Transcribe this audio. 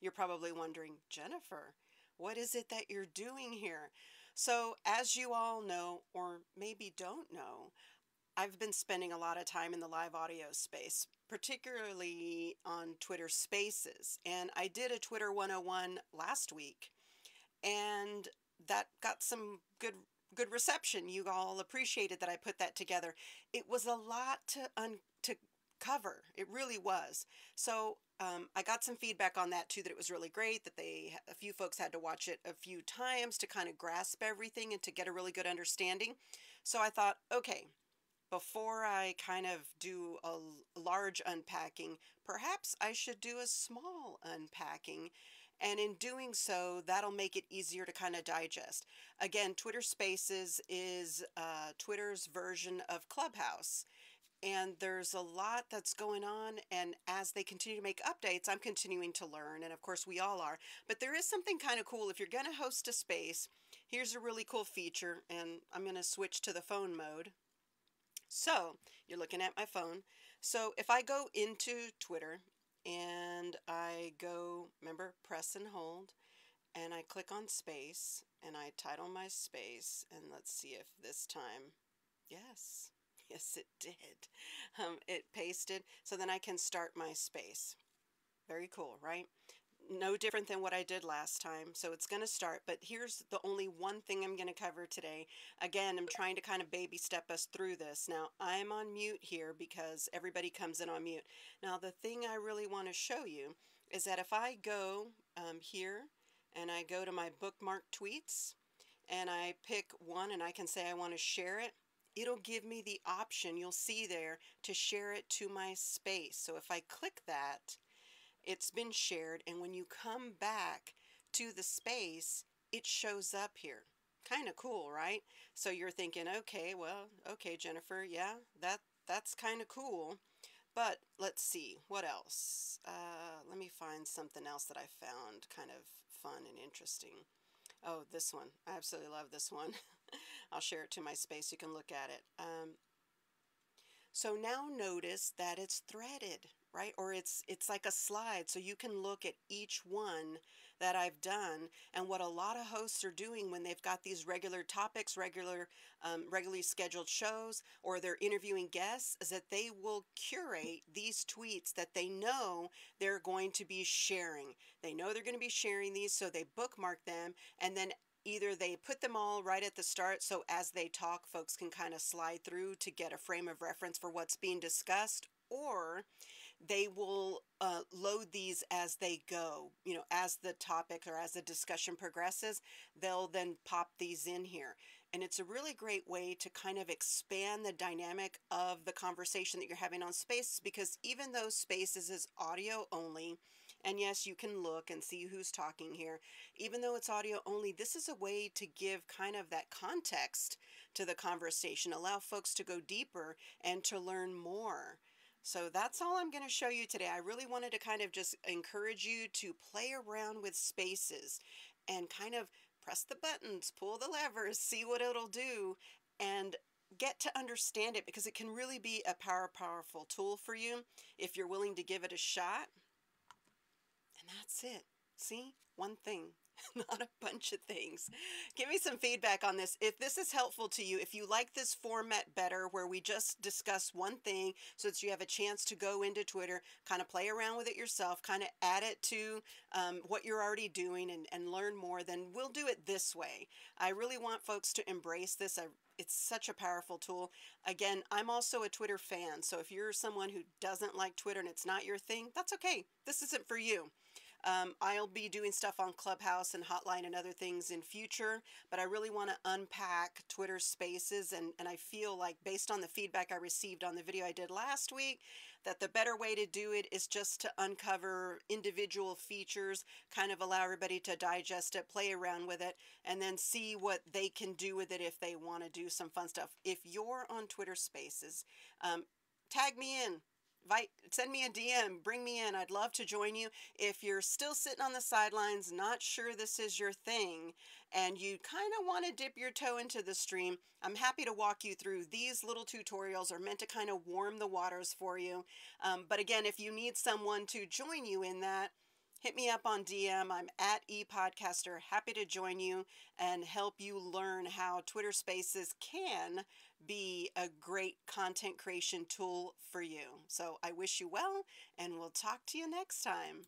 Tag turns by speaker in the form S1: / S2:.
S1: You're probably wondering, Jennifer, what is it that you're doing here? So, as you all know, or maybe don't know, I've been spending a lot of time in the live audio space, particularly on Twitter Spaces. And I did a Twitter 101 last week, and that got some good good reception. You all appreciated that I put that together. It was a lot to un- to cover. It really was. So um, I got some feedback on that too. That it was really great. That they a few folks had to watch it a few times to kind of grasp everything and to get a really good understanding. So I thought, okay, before I kind of do a large unpacking, perhaps I should do a small unpacking. And in doing so, that'll make it easier to kind of digest. Again, Twitter Spaces is uh, Twitter's version of Clubhouse and there's a lot that's going on and as they continue to make updates i'm continuing to learn and of course we all are. But there is something kind of cool if you're going to host a space here's a really cool feature and i'm going to switch to the phone mode. So you're looking at my phone. So if i go into twitter and i go remember press and hold and i click on space and i title my space and let's see if this time yes Yes, it did. Um, it pasted, so then I can start my space. Very cool, right? No different than what I did last time, so it's going to start, but here's the only one thing I'm going to cover today. Again, I'm trying to kind of baby step us through this. Now, I'm on mute here because everybody comes in on mute. Now, the thing I really want to show you is that if I go um, here and I go to my bookmark tweets and I pick one and I can say I want to share it, it'll give me the option, you'll see there, to share it to my space. So if I click that, it's been shared, and when you come back to the space, it shows up here. Kind of cool, right? So you're thinking, okay, well, okay, Jennifer, yeah, that that's kind of cool. But let's see, what else? Uh, let me find something else that I found kind of fun and interesting. Oh, this one. I absolutely love this one. I'll share it to my space. You can look at it. Um, so now notice that it's threaded, right? Or it's it's like a slide, so you can look at each one that I've done. And what a lot of hosts are doing when they've got these regular topics, regular, um, regularly scheduled shows, or they're interviewing guests, is that they will curate these tweets that they know they're going to be sharing. They know they're going to be sharing these, so they bookmark them, and then either they put them all right at the start so as they talk folks can kind of slide through to get a frame of reference for what's being discussed or they will uh, load these as they go you know as the topic or as the discussion progresses they'll then pop these in here and it's a really great way to kind of expand the dynamic of the conversation that you're having on space because even though spaces is audio only and yes, you can look and see who's talking here. Even though it's audio only, this is a way to give kind of that context to the conversation, allow folks to go deeper and to learn more. So that's all I'm going to show you today. I really wanted to kind of just encourage you to play around with spaces and kind of press the buttons, pull the levers, see what it'll do, and get to understand it because it can really be a power powerful tool for you if you're willing to give it a shot. And that's it. See? One thing, not a bunch of things. Give me some feedback on this. If this is helpful to you, if you like this format better where we just discuss one thing so that you have a chance to go into Twitter, kind of play around with it yourself, kind of add it to um, what you're already doing and, and learn more, then we'll do it this way. I really want folks to embrace this. I it's such a powerful tool. Again, I'm also a Twitter fan, so if you're someone who doesn't like Twitter and it's not your thing, that's okay. This isn't for you. Um, I'll be doing stuff on Clubhouse and Hotline and other things in future, but I really want to unpack Twitter Spaces, and, and I feel like based on the feedback I received on the video I did last week, that the better way to do it is just to uncover individual features, kind of allow everybody to digest it, play around with it, and then see what they can do with it if they want to do some fun stuff. If you're on Twitter Spaces, um, tag me in invite send me a dm bring me in i'd love to join you. If you're still sitting on the sidelines not sure this is your thing and you kind of want to dip your toe into the stream i'm happy to walk you through. These little tutorials are meant to kind of warm the waters for you. Um, but again if you need someone to join you in that hit me up on DM. I'm at ePodcaster. Happy to join you and help you learn how Twitter Spaces can be a great content creation tool for you. So I wish you well, and we'll talk to you next time.